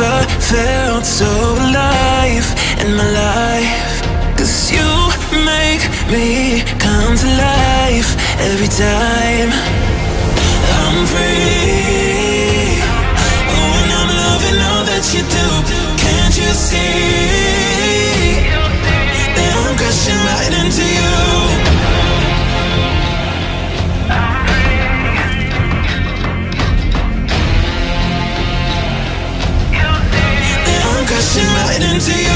never felt so alive in my life. Cause you make me come to life every time I'm free. crashing right into you